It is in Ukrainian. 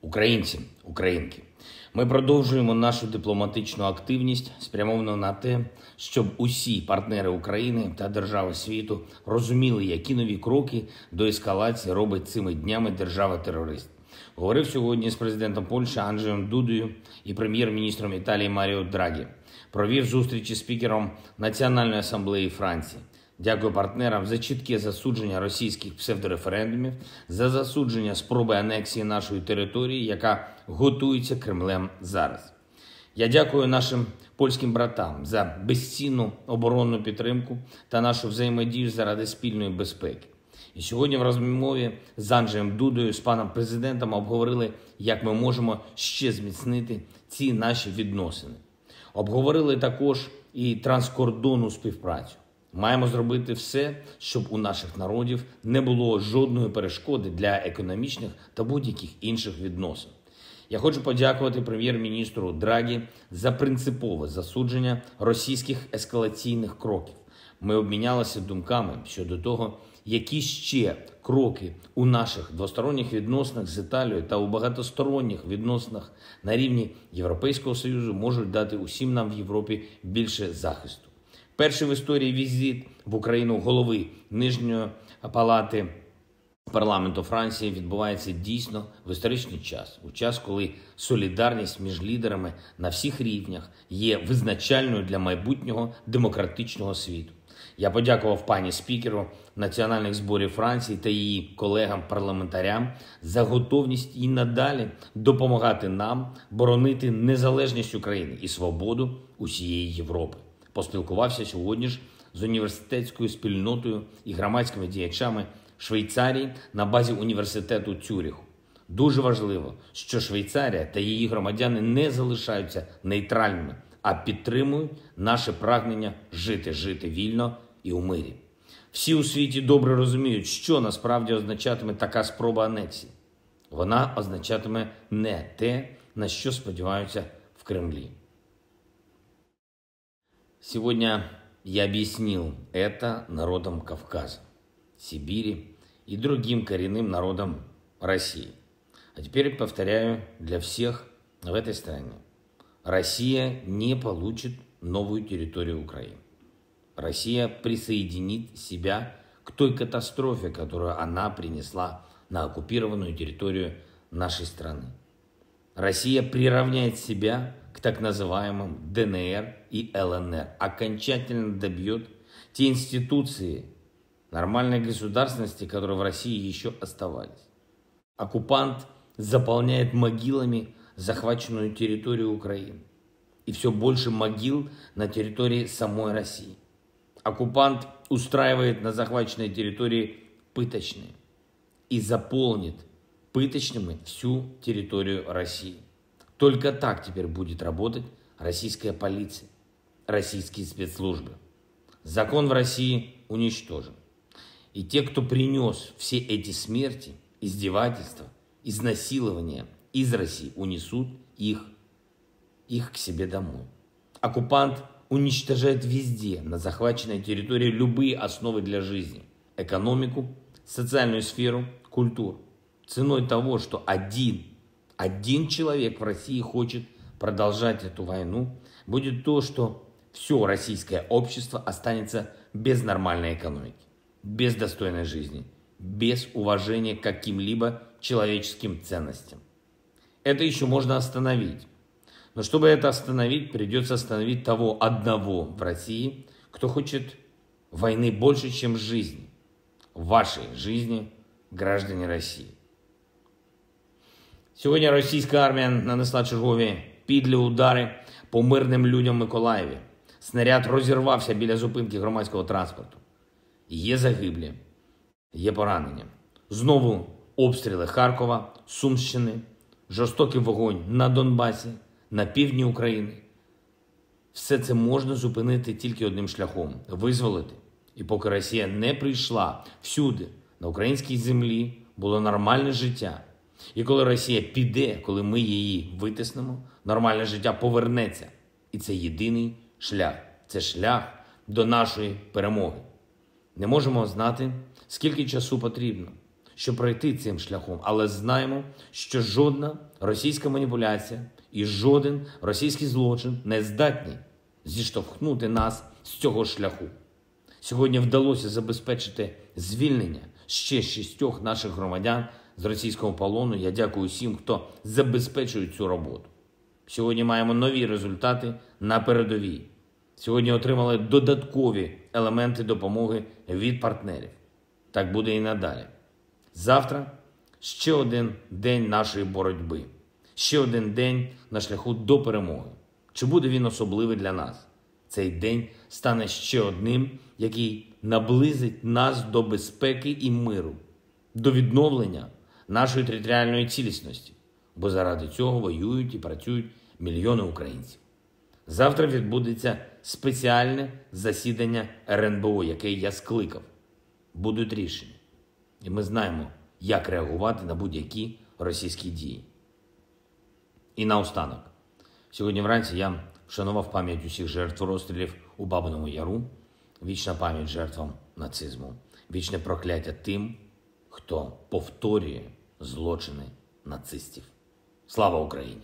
Українці, українки, ми продовжуємо нашу дипломатичну активність, спрямовану на те, щоб усі партнери України та держави світу розуміли, які нові кроки до ескалації робить цими днями держава-терорист. Говорив сьогодні з президентом Польщі Анджеєм Дудою і прем'єр-міністром Італії Маріо Драгі. Провів зустрічі з спікером Національної асамблеї Франції. Дякую партнерам за чітке засудження російських псевдореферендумів, за засудження спроби анексії нашої території, яка готується Кремлем зараз. Я дякую нашим польським братам за безцінну оборонну підтримку та нашу взаємодію заради спільної безпеки. І сьогодні в розмові з Анджеєм Дудою, з паном президентом, обговорили, як ми можемо ще зміцнити ці наші відносини. Обговорили також і транскордонну співпрацю. Маємо зробити все, щоб у наших народів не було жодної перешкоди для економічних та будь-яких інших відносин. Я хочу подякувати прем'єр-міністру Драгі за принципове засудження російських ескалаційних кроків. Ми обмінялися думками щодо того, які ще кроки у наших двосторонніх відносинах з Італією та у багатосторонніх відносинах на рівні Європейського союзу можуть дати усім нам в Європі більше захисту. Перший в історії візит в Україну голови нижньої палати парламенту Франції відбувається дійсно в історичний час, у час, коли солідарність між лідерами на всіх рівнях є визначальною для майбутнього демократичного світу. Я подякував пані спікеру національних зборів Франції та її колегам-парламентарям за готовність і надалі допомагати нам боронити незалежність України і свободу усієї Європи. Поспілкувався сьогодні ж з університетською спільнотою і громадськими діячами Швейцарії на базі університету Цюріху. Дуже важливо, що Швейцарія та її громадяни не залишаються нейтральними, а підтримують наше прагнення жити, жити вільно і у мирі. Всі у світі добре розуміють, що насправді означатиме така спроба анексії. Вона означатиме не те, на що сподіваються в Кремлі. Сегодня я объяснил это народам Кавказа, Сибири и другим коренным народам России. А теперь повторяю для всех в этой стране. Россия не получит новую территорию Украины. Россия присоединит себя к той катастрофе, которую она принесла на оккупированную территорию нашей страны. Россия приравняет себя к так называемым ДНР и ЛНР, окончательно добьет те институции нормальной государственности, которые в России еще оставались. Оккупант заполняет могилами захваченную территорию Украины и все больше могил на территории самой России. Оккупант устраивает на захваченной территории пыточные и заполнит пыточными всю территорию России. Только так теперь будет работать российская полиция, российские спецслужбы. Закон в России уничтожен. И те, кто принес все эти смерти, издевательства, изнасилования из России, унесут их, их к себе домой. Оккупант уничтожает везде, на захваченной территории, любые основы для жизни. Экономику, социальную сферу, культуру. Ценой того, что один один человек в России хочет продолжать эту войну, будет то, что все российское общество останется без нормальной экономики, без достойной жизни, без уважения к каким-либо человеческим ценностям. Это еще можно остановить. Но чтобы это остановить, придется остановить того одного в России, кто хочет войны больше, чем жизни. Вашей жизни, граждане России. Сьогодні російська армія нанесла чергові підлі удари по мирним людям Миколаєві. Снаряд розірвався біля зупинки громадського транспорту. Є загиблі, є поранення. Знову обстріли Харкова, Сумщини, жорстокий вогонь на Донбасі, на півдні України. Все це можна зупинити тільки одним шляхом визволити. І поки Росія не прийшла всюди, на українській землі було нормальне життя. І коли Росія піде, коли ми її витиснемо, нормальне життя повернеться. І це єдиний шлях. Це шлях до нашої перемоги. Не можемо знати, скільки часу потрібно, щоб пройти цим шляхом, але знаємо, що жодна російська маніпуляція і жоден російський злочин не здатні зіштовхнути нас з цього шляху. Сьогодні вдалося забезпечити звільнення ще шістьох наших громадян з російського полону. Я дякую всім, хто забезпечує цю роботу. Сьогодні маємо нові результати на передовій. Сьогодні отримали додаткові елементи допомоги від партнерів. Так буде і надалі. Завтра ще один день нашої боротьби, ще один день на шляху до перемоги. Чи буде він особливий для нас? Цей день стане ще одним, який наблизить нас до безпеки і миру, до відновлення нашої територіальної цілісності, бо заради цього воюють і працюють мільйони українців. Завтра відбудеться спеціальне засідання РНБО, яке я скликав. Будуть рішення. І ми знаємо, як реагувати на будь-які російські дії. І наостанок. Сьогодні вранці я вшанував пам'ять усіх жертв розстрілів у Бабиному Яру, вічна пам'ять жертвам нацизму, вічне прокляття тим, хто повторює злочини нацистів. Слава Україні!